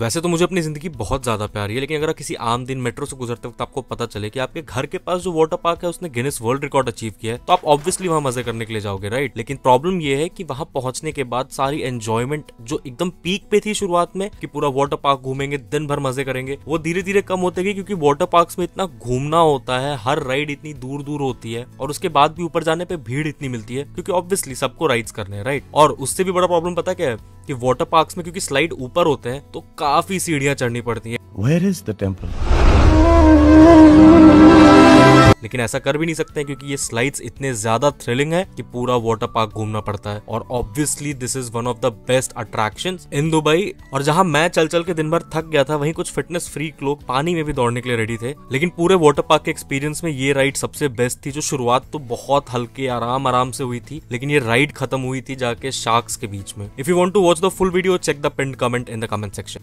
वैसे तो मुझे अपनी ज़िंदगी बहुत ज़्यादा प्यारी है, लेकिन अगर किसी आम दिन मेट्रो से गुजरते वक्त आपको पता चले कि आपके घर के पास जो वाटर पार्क है, उसने गिनेस वर्ल्ड रिकॉर्ड अचीव किया है तो आप ऑब्वियसली वहाँ मज़े करने के लिए जाओगे राइट लेकिन प्रॉब्लम ये है कि वहाँ पहुँचने के बाद सारी एंजॉयमेंट जो एकदम पीक पे थी शुरुआत में, कि पूरा वाटर पार्क घूमेंगे, दिन भर मज़े करेंगे, वो धीरे धीरे कम होते गए, क्योंकि वाटर पार्क में इतना घूमना होता है, हर राइड इतनी दूर दूर होती है, और उसके बाद भी ऊपर जाने पर भीड़ इतनी मिलती है, क्योंकि ऑब्वियसली सबको राइड्स करने राइट और उससे भी बड़ा प्रॉब्लम पता क्या है? कि वाटर पार्क्स में क्योंकि स्लाइड ऊपर होते हैं तो काफ़ी सीढ़ियाँ चढ़नी पड़ती हैं Where इज़ द temple? लेकिन ऐसा कर भी नहीं सकते क्योंकि ये स्लाइड्स इतने ज़्यादा थ्रिलिंग है कि पूरा वाटर पार्क घूमना पड़ता है। और obviously this is one of the best attraction in Dubai और जहाँ मैं चल चल के दिन भर थक गया था, वहीं कुछ फिटनेस फ्रीक लोग पानी में भी दौड़ने के लिए रेडी थे। लेकिन पूरे वाटर पार्क के एक्सपीरियंस में ये राइड सबसे बेस्ट थी, जो शुरुआत तो बहुत हल्के आराम आराम से हुई थी, लेकिन ये राइड खत्म हुई थी जाके शार्क्स के बीच में। If you want to watch the full video check the pinned comment in the comment section